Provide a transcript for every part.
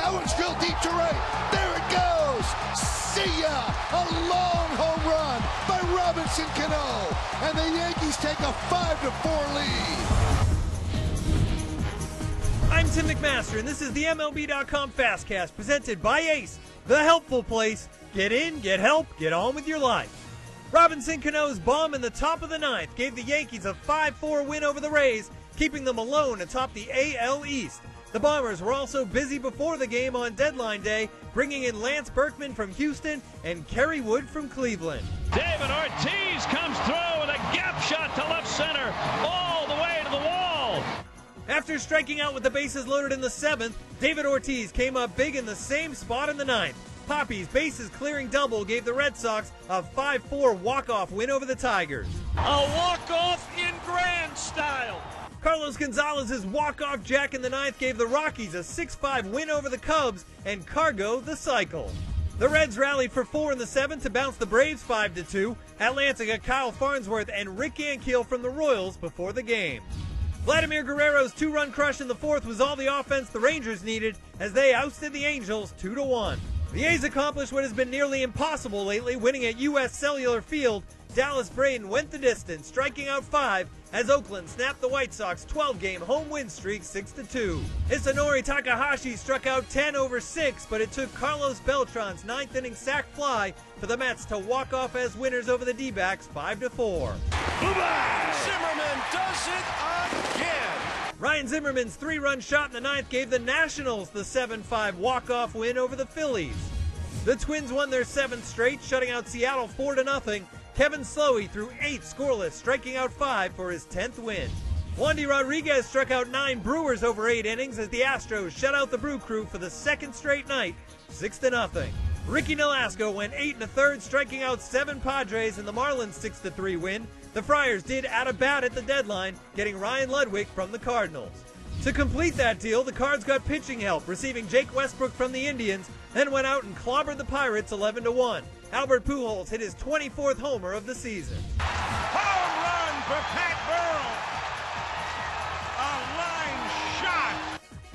That one's drilled deep to right. There it goes. See ya. A long home run by Robinson Cano. And the Yankees take a 5 to 4 lead. I'm Tim McMaster, and this is the MLB.com Fastcast presented by Ace, the helpful place. Get in, get help, get on with your life. Robinson Cano's bomb in the top of the ninth gave the Yankees a 5 4 win over the Rays, keeping them alone atop the AL East. The Bombers were also busy before the game on deadline day, bringing in Lance Berkman from Houston and Kerry Wood from Cleveland. David Ortiz comes through with a gap shot to left center, all the way to the wall. After striking out with the bases loaded in the seventh, David Ortiz came up big in the same spot in the ninth. Papi's bases clearing double gave the Red Sox a 5 4 walk off win over the Tigers. A walk-off in grand style. Carlos Gonzalez's walk-off jack in the ninth gave the Rockies a 6-5 win over the Cubs and Cargo the cycle. The Reds rallied for four in the seventh to bounce the Braves 5-2. Atlanta got Kyle Farnsworth and Rick Ankiel from the Royals before the game. Vladimir Guerrero's two-run crush in the fourth was all the offense the Rangers needed as they ousted the Angels 2-1. The A's accomplished what has been nearly impossible lately, winning at U.S. Cellular Field. Dallas Braden went the distance, striking out five as Oakland snapped the White Sox 12-game home win streak 6-2. Hisanori Takahashi struck out 10 over 6, but it took Carlos Beltran's ninth-inning sac fly for the Mets to walk off as winners over the D-backs 5-4. Zimmerman does it again. Ryan Zimmerman's three-run shot in the ninth gave the Nationals the 7-5 walk-off win over the Phillies. The Twins won their seventh straight, shutting out Seattle 4-0. Kevin Slowey threw eight scoreless, striking out five for his 10th win. Wandy Rodriguez struck out nine Brewers over eight innings as the Astros shut out the Brew Crew for the second straight night, 6 0. Ricky Nolasco went eight and a third, striking out seven Padres in the Marlins six to three win. The Friars did add a bat at the deadline, getting Ryan Ludwick from the Cardinals. To complete that deal, the Cards got pitching help, receiving Jake Westbrook from the Indians, then went out and clobbered the Pirates 11 to 1. Albert Pujols hit his 24th homer of the season.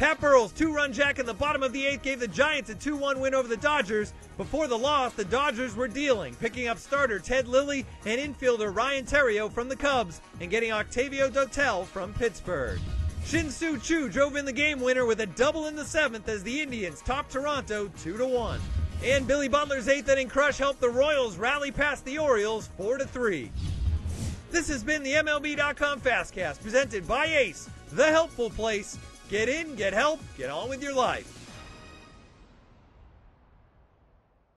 Pat Burrell's two-run jack in the bottom of the eighth gave the Giants a 2-1 win over the Dodgers. Before the loss, the Dodgers were dealing, picking up starter Ted Lilly and infielder Ryan Theriot from the Cubs and getting Octavio Dotel from Pittsburgh. Shin Soo Choo drove in the game winner with a double in the seventh as the Indians topped Toronto 2-1. And Billy Butler's eighth inning crush helped the Royals rally past the Orioles 4-3. This has been the MLB.com Fastcast presented by Ace, the helpful place. Get in, get help, get on with your life.